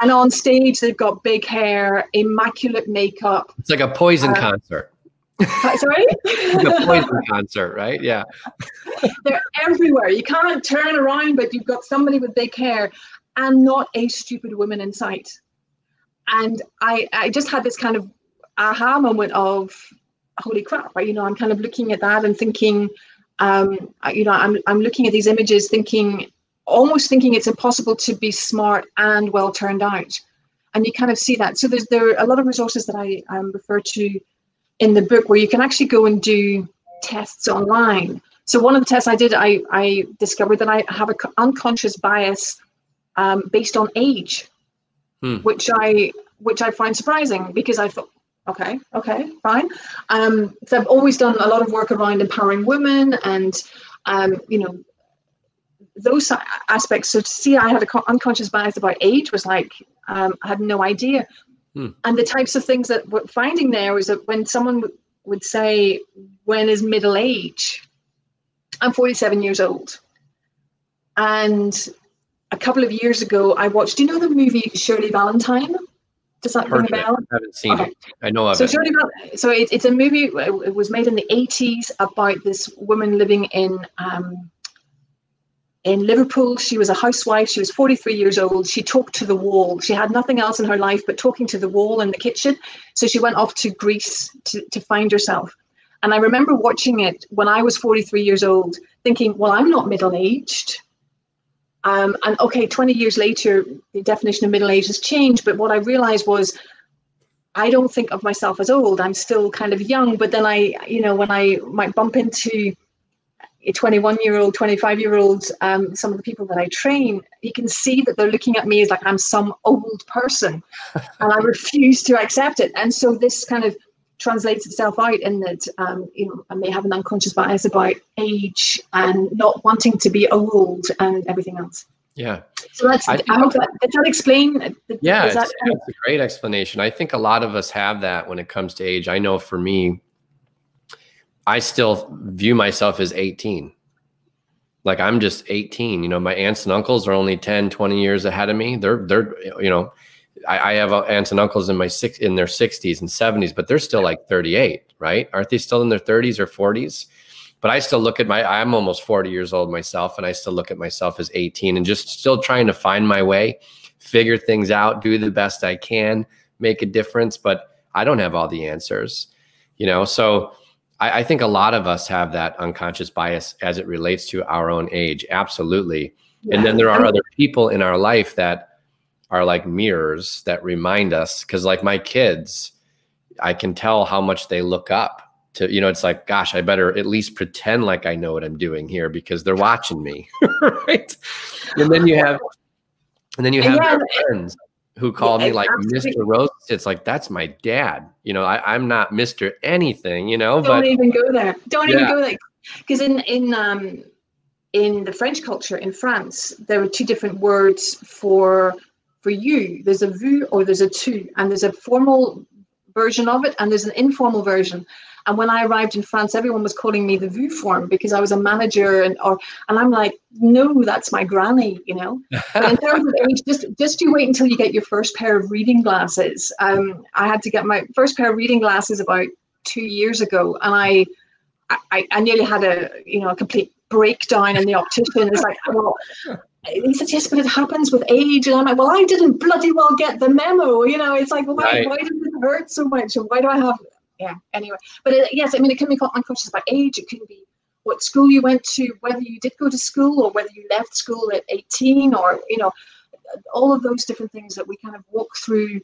And on stage, they've got big hair, immaculate makeup. It's like a poison uh, concert. Sorry? the poison concert, right? Yeah. They're everywhere. You can't turn around, but you've got somebody with big hair and not a stupid woman in sight. And I, I just had this kind of aha moment of, holy crap, right? you know, I'm kind of looking at that and thinking, um, you know, I'm, I'm looking at these images thinking, almost thinking it's impossible to be smart and well turned out. And you kind of see that. So there's, there are a lot of resources that I um, refer to in the book where you can actually go and do tests online. So one of the tests I did, I, I discovered that I have an unconscious bias um, based on age, hmm. which I which I find surprising because I thought, okay, okay, fine. Um, so I've always done a lot of work around empowering women and um, you know those aspects. So to see I had an unconscious bias about age was like um, I had no idea. Hmm. And the types of things that we're finding there is that when someone w- would say, when is middle age? I'm 47 years old. And a couple of years ago, I watched, do you know the movie Shirley Valentine? Does that ring a bell? I haven't seen okay. it. I know of so it. Shirley, so it, it's a movie, it was made in the 80s about this woman living in um, in Liverpool. She was a housewife. She was 43 years old. She talked to the wall. She had nothing else in her life but talking to the wall in the kitchen. So she went off to Greece to, to find herself. And I remember watching it when I was 43 years old, thinking, well, I'm not middle aged. Um, and okay, 20 years later, the definition of middle age has changed. But what I realized was I don't think of myself as old. I'm still kind of young. But then I, you know, when I might bump into 21 year old, 25 year old, um, some of the people that I train, you can see that they're looking at me as like I'm some old person and I refuse to accept it. And so this kind of translates itself out in that, um, you know, I may have an unconscious bias about age and not wanting to be old and everything else. Yeah. So that's, I, I hope that, does that explain? Yeah, that, it's, a great explanation. I think a lot of us have that when it comes to age. I know for me, I still view myself as 18. Like I'm just 18. You know, my aunts and uncles are only 10, 20 years ahead of me. They're they're you know, I, I have uh, aunts and uncles in my six in their 60s and 70s, but they're still like 38, right? Aren't they still in their 30s or 40s? But I still look at my I'm almost 40 years old myself, and I still look at myself as 18 and just still trying to find my way, figure things out, do the best I can, make a difference. But I don't have all the answers, you know. So I, I, think a lot of us have that unconscious bias as it relates to our own age. Absolutely. Yeah. And then there are other people in our life that are like mirrors that remind us. Cause like my kids, I can tell how much they look up to, you know, it's like, gosh, I better at least pretend like I know what I'm doing here because they're watching me. right. And then you have, and then you have yeah. friends who called yeah, me like absolutely. Mr. Rose. It's like that's my dad. You know, I, am not Mr. Anything. You know, don't but, even go there. Don't yeah. even go there because in in um in the French culture in France, there are two different words for for you. There's a vous or there's a tu, and there's a formal version of it and there's an informal version. And when I arrived in France, everyone was calling me the vous form because I was a manager, and or and I'm like, no, that's my granny, you know. But in terms of age, just just you wait until you get your first pair of reading glasses. Um, I had to get my first pair of reading glasses about two years ago, and I, I, I nearly had a you know a complete breakdown in the optician. It's like, well, he said, yes, but it happens with age. And I'm like, well, I didn't bloody well get the memo. You know, it's like, why, right. why does it hurt so much? And why do I have yeah anyway. But it, yes i mean it can be unconscious about age. It can be what school you went to whether you did go to school or whether you left school at 18 or you know all of those different things that we kind of walk through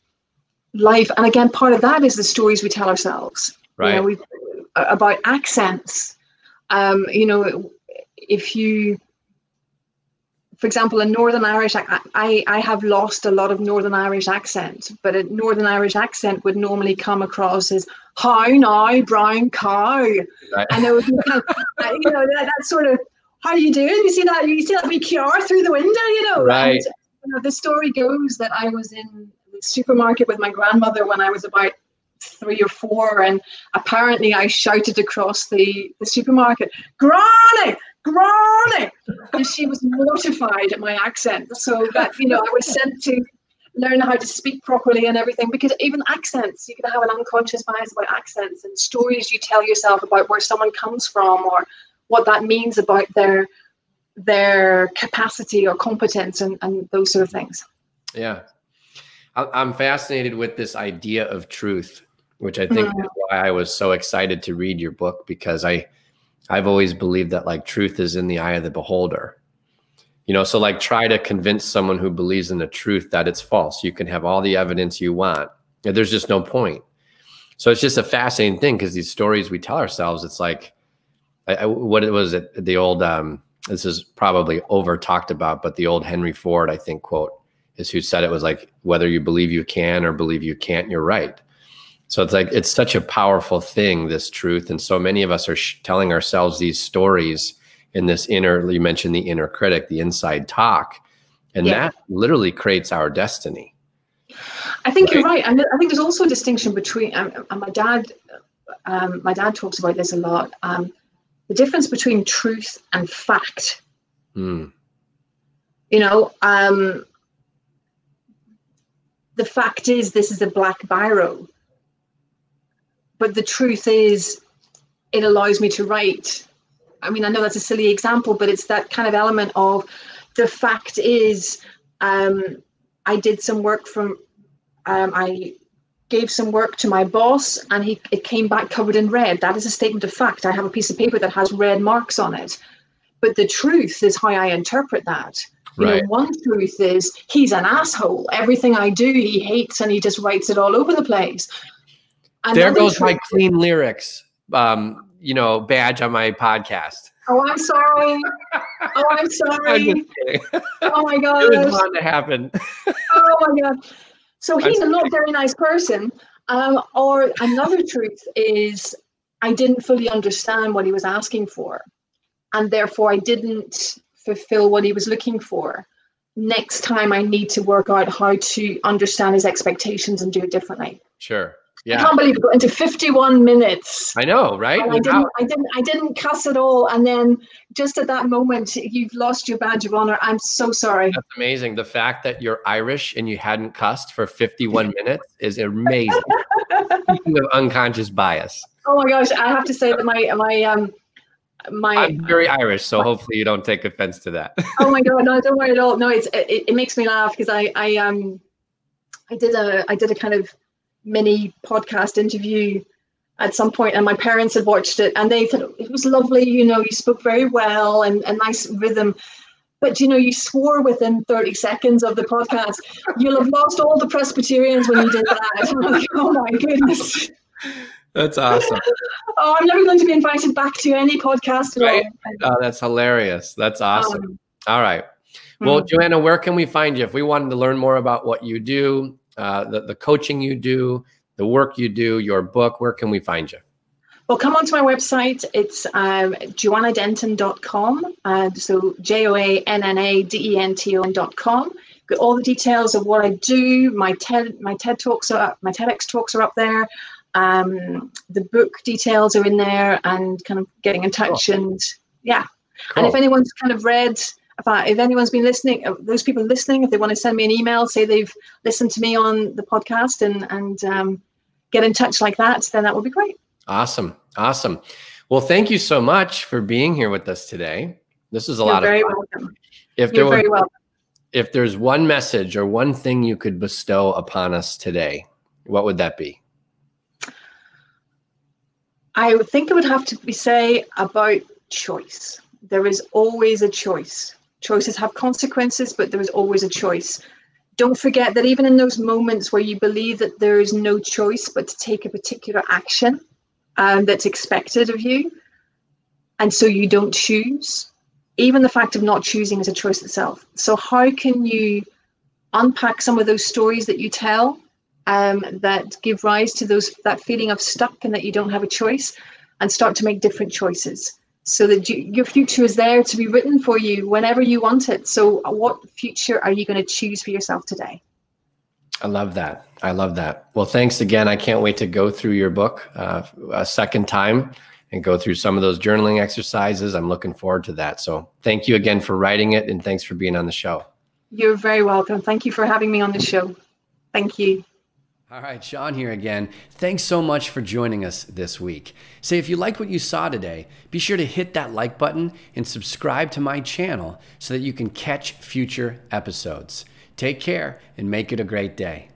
life. And again part of that is the stories we tell ourselves. Right you know, we, about accents. Um, you know if you for example, a Northern Irish, I, I have lost a lot of Northern Irish accent, but a Northern Irish accent would normally come across as "How now, brown cow," right. and it would be you know that, that sort of "How are you doing?" You see that you see that wee QR through the window, you know. Right. And, you know, the story goes that I was in the supermarket with my grandmother when I was about three or four, and apparently I shouted across the, the supermarket, "Granny, Granny!" and she was mortified at my accent. So that you know, I was sent to learn how to speak properly and everything. Because even accents, you can have an unconscious bias about accents and stories you tell yourself about where someone comes from or what that means about their their capacity or competence and, and those sort of things. Yeah. I'm fascinated with this idea of truth, which I think mm. is why I was so excited to read your book because I I've always believed that like truth is in the eye of the beholder. You know, so like try to convince someone who believes in the truth that it's false. You can have all the evidence you want. There's just no point. So it's just a fascinating thing because these stories we tell ourselves, it's like, I, I, what was it? The old, um, this is probably over talked about, but the old Henry Ford, I think, quote is who said it was like, whether you believe you can or believe you can't, you're right. So it's like, it's such a powerful thing, this truth. And so many of us are telling ourselves these stories in this inner, you mentioned the inner critic, the inside talk. And yeah. that literally creates our destiny. I think right? you're right. And I think there's also a distinction between, um, and my dad, um, my dad talks about this a lot. Um, the difference between truth and fact. Mm. You know, um, the fact is, this is a black biro. But the truth is, it allows me to write I mean, I know that's a silly example, but it's that kind of element of the fact is, um, I did some work from, um, I gave some work to my boss and he it came back covered in red. That is a statement of fact. I have a piece of paper that has red marks on it. But the truth is how I interpret that. You right. know, one truth is he's an asshole. Everything I do, he hates and he just writes it all over the place. There goes my clean lyrics. Um, you know, badge on my podcast. Oh, I'm sorry. Oh, I'm sorry. I'm oh my god. It was bound to happen. oh my god. So he's a not very nice person. Um, or another truth is I didn't fully understand what he was asking for. And therefore I didn't fulfill what he was looking for. Next time I need to work out how to understand his expectations and do it differently. Sure. Yeah. I can't believe it got into 51 minutes. I know, right? I didn't, I didn't, I didn't cuss at all. And then just at that moment, you've lost your badge of honor. I'm so sorry. That's amazing. The fact that you're Irish and you hadn't cussed for 51 minutes is amazing. Speaking of unconscious bias. Oh my gosh, I have to say that my my um my I'm very Irish, so hopefully you don't take offense to that. oh my god, no, don't worry at all. No, it's it, it makes me laugh because I I um I did a I did a kind of mini podcast interview at some point and my parents had watched it and they thought it was lovely you know you spoke very well and a nice rhythm. But you know you swore within 30 seconds of the podcast you'll have lost all the presbyterians when you did that. Like, oh my goodness. That's awesome. Oh i'm never going to be invited back to any podcast right? oh that's hilarious. That's awesome. Um, all right. Well mm-hmm. joanna where can we find you if we wanted to learn more about what you do uh, the, the coaching you do, the work you do, your book, where can we find you? Well, come onto my website. It's um, joannadenton.com. Uh, so J O A N N A D E N T O N.com. Got all the details of what I do. My TED, my TED talks are up, my TEDx talks are up there. Um, the book details are in there, and kind of getting in touch. Cool. And yeah, cool. and if anyone's kind of read if, if anyone's been listening, uh, those people listening, if they want to send me an email, say they've listened to me on the podcast and and um, get in touch like that, then that would be great. Awesome, awesome. Well, thank you so much for being here with us today. This is a You're lot very of fun. welcome. If there You're was, very welcome. If there's one message or one thing you could bestow upon us today, what would that be? I think it would have to be say about choice. There is always a choice choices have consequences, but there is always a choice. Don't forget that even in those moments where you believe that there is no choice but to take a particular action um, that's expected of you, and so you don't choose, even the fact of not choosing is a choice itself. So, how can you unpack some of those stories that you tell um, that give rise to those that feeling of stuck and that you don't have a choice, and start to make different choices? So that you, your future is there to be written for you whenever you want it. So, what future are you going to choose for yourself today? I love that. I love that. Well, thanks again. I can't wait to go through your book uh, a second time and go through some of those journaling exercises. I'm looking forward to that. So, thank you again for writing it and thanks for being on the show. You're very welcome. Thank you for having me on the show. Thank you. All right, Sean here again. Thanks so much for joining us this week. Say, if you like what you saw today, be sure to hit that like button and subscribe to my channel so that you can catch future episodes. Take care and make it a great day.